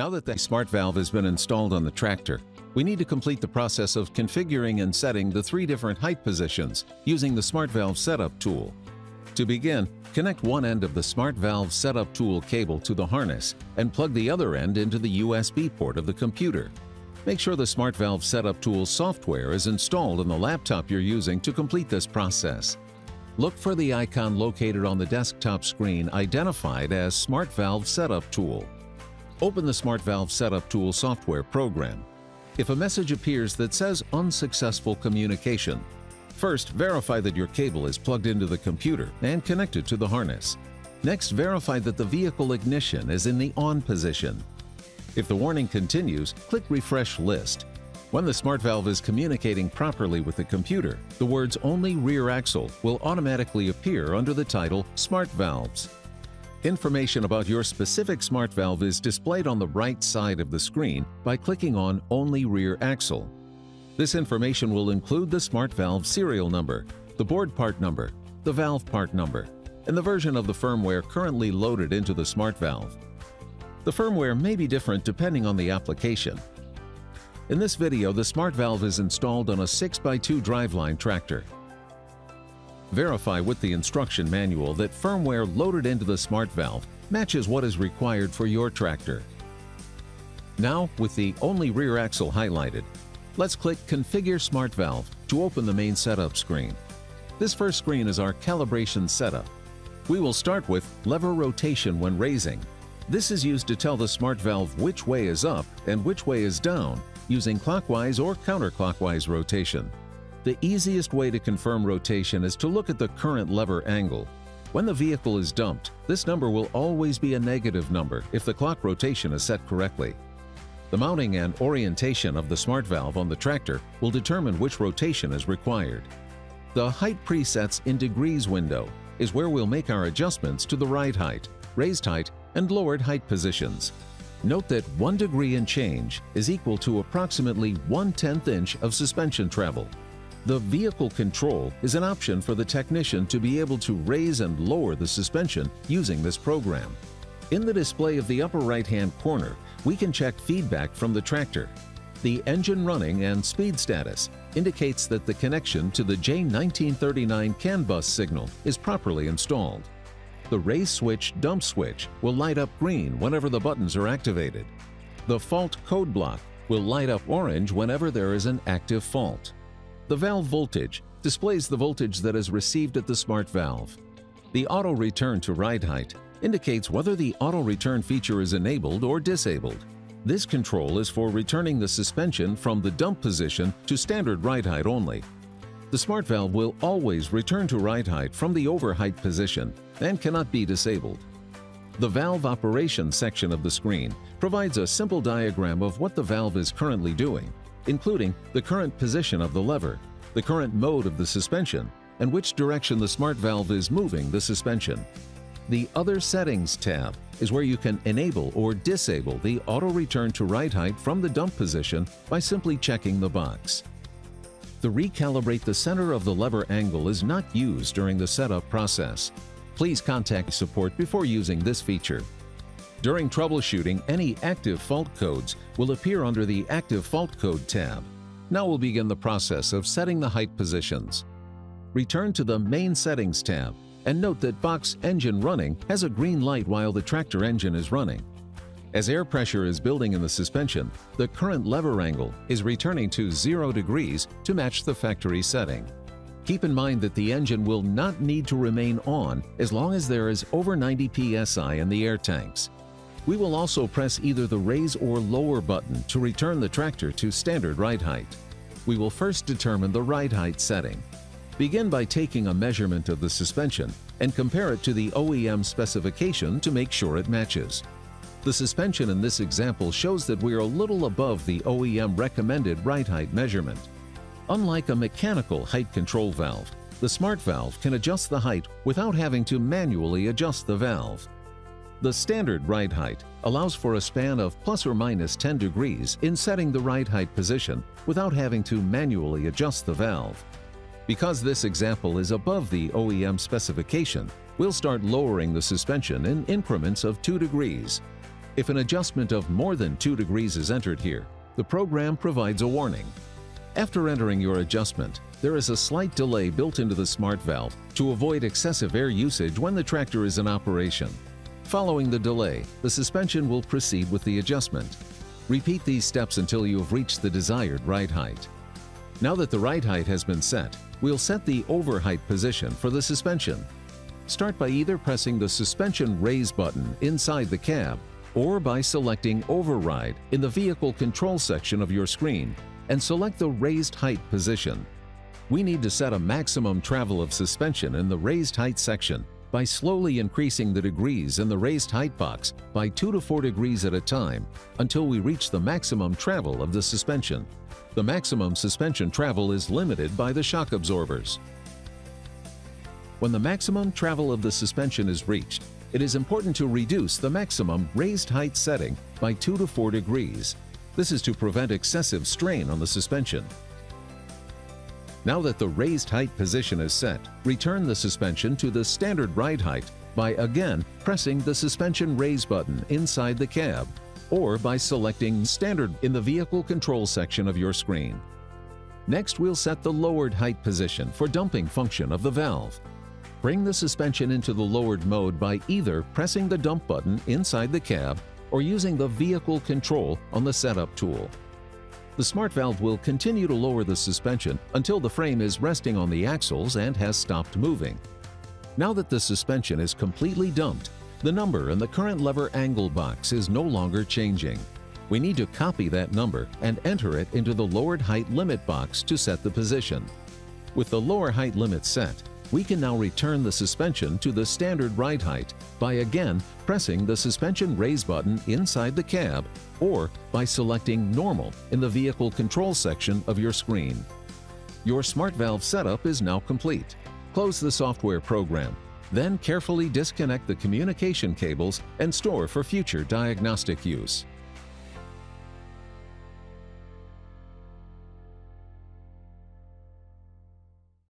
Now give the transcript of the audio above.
Now that the smart valve has been installed on the tractor, we need to complete the process of configuring and setting the three different height positions using the Smart Valve Setup tool. To begin, connect one end of the Smart Valve Setup tool cable to the harness and plug the other end into the USB port of the computer. Make sure the Smart Valve Setup tool software is installed on the laptop you're using to complete this process. Look for the icon located on the desktop screen identified as Smart Valve Setup Tool. Open the Smart Valve Setup Tool software program. If a message appears that says unsuccessful communication, first verify that your cable is plugged into the computer and connected to the harness. Next, verify that the vehicle ignition is in the on position. If the warning continues, click Refresh List. When the smart valve is communicating properly with the computer, the words Only Rear Axle will automatically appear under the title Smart Valves. Information about your specific smart valve is displayed on the right side of the screen by clicking on Only Rear Axle. This information will include the smart valve serial number, the board part number, the valve part number, and the version of the firmware currently loaded into the smart valve. The firmware may be different depending on the application. In this video, the smart valve is installed on a 6x2 driveline tractor. Verify with the instruction manual that firmware loaded into the smart valve matches what is required for your tractor. Now, with the only rear axle highlighted, let's click Configure Smart Valve to open the main setup screen. This first screen is our calibration setup. We will start with lever rotation when raising. This is used to tell the smart valve which way is up and which way is down using clockwise or counterclockwise rotation. The easiest way to confirm rotation is to look at the current lever angle. When the vehicle is dumped, this number will always be a negative number if the clock rotation is set correctly. The mounting and orientation of the smart valve on the tractor will determine which rotation is required. The Height Presets in Degrees window is where we'll make our adjustments to the ride height, raised height, and lowered height positions. Note that 1 degree in change is equal to approximately 1 tenth inch of suspension travel. The vehicle control is an option for the technician to be able to raise and lower the suspension using this program. In the display of the upper right-hand corner, we can check feedback from the tractor. The engine running and speed status indicates that the connection to the J1939 CAN bus signal is properly installed. The raise switch dump switch will light up green whenever the buttons are activated. The fault code block will light up orange whenever there is an active fault. The valve voltage displays the voltage that is received at the smart valve. The auto return to ride height indicates whether the auto return feature is enabled or disabled. This control is for returning the suspension from the dump position to standard ride height only. The smart valve will always return to ride height from the over height position and cannot be disabled. The valve operation section of the screen provides a simple diagram of what the valve is currently doing including the current position of the lever, the current mode of the suspension, and which direction the smart valve is moving the suspension. The Other Settings tab is where you can enable or disable the auto return to ride height from the dump position by simply checking the box. The recalibrate the center of the lever angle is not used during the setup process. Please contact support before using this feature. During troubleshooting, any active fault codes will appear under the Active Fault Code tab. Now we'll begin the process of setting the height positions. Return to the Main Settings tab and note that Box Engine Running has a green light while the tractor engine is running. As air pressure is building in the suspension, the current lever angle is returning to 0 degrees to match the factory setting. Keep in mind that the engine will not need to remain on as long as there is over 90 psi in the air tanks. We will also press either the raise or lower button to return the tractor to standard ride height. We will first determine the ride height setting. Begin by taking a measurement of the suspension and compare it to the OEM specification to make sure it matches. The suspension in this example shows that we are a little above the OEM recommended ride height measurement. Unlike a mechanical height control valve, the smart valve can adjust the height without having to manually adjust the valve. The standard ride height allows for a span of plus or minus 10 degrees in setting the ride height position without having to manually adjust the valve. Because this example is above the OEM specification, we'll start lowering the suspension in increments of 2 degrees. If an adjustment of more than 2 degrees is entered here, the program provides a warning. After entering your adjustment, there is a slight delay built into the smart valve to avoid excessive air usage when the tractor is in operation. Following the delay, the suspension will proceed with the adjustment. Repeat these steps until you have reached the desired ride height. Now that the ride height has been set, we'll set the over height position for the suspension. Start by either pressing the suspension raise button inside the cab or by selecting Override in the vehicle control section of your screen and select the raised height position. We need to set a maximum travel of suspension in the raised height section by slowly increasing the degrees in the raised height box by 2 to 4 degrees at a time until we reach the maximum travel of the suspension. The maximum suspension travel is limited by the shock absorbers. When the maximum travel of the suspension is reached, it is important to reduce the maximum raised height setting by 2 to 4 degrees this is to prevent excessive strain on the suspension. Now that the raised height position is set, return the suspension to the standard ride height by again pressing the suspension raise button inside the cab or by selecting Standard in the Vehicle Control section of your screen. Next, we'll set the lowered height position for dumping function of the valve. Bring the suspension into the lowered mode by either pressing the dump button inside the cab or using the vehicle control on the setup tool. The smart valve will continue to lower the suspension until the frame is resting on the axles and has stopped moving. Now that the suspension is completely dumped, the number in the current lever angle box is no longer changing. We need to copy that number and enter it into the lowered height limit box to set the position. With the lower height limit set, we can now return the suspension to the standard ride height by again pressing the suspension raise button inside the cab or by selecting Normal in the Vehicle Control section of your screen. Your smart valve setup is now complete. Close the software program, then carefully disconnect the communication cables and store for future diagnostic use.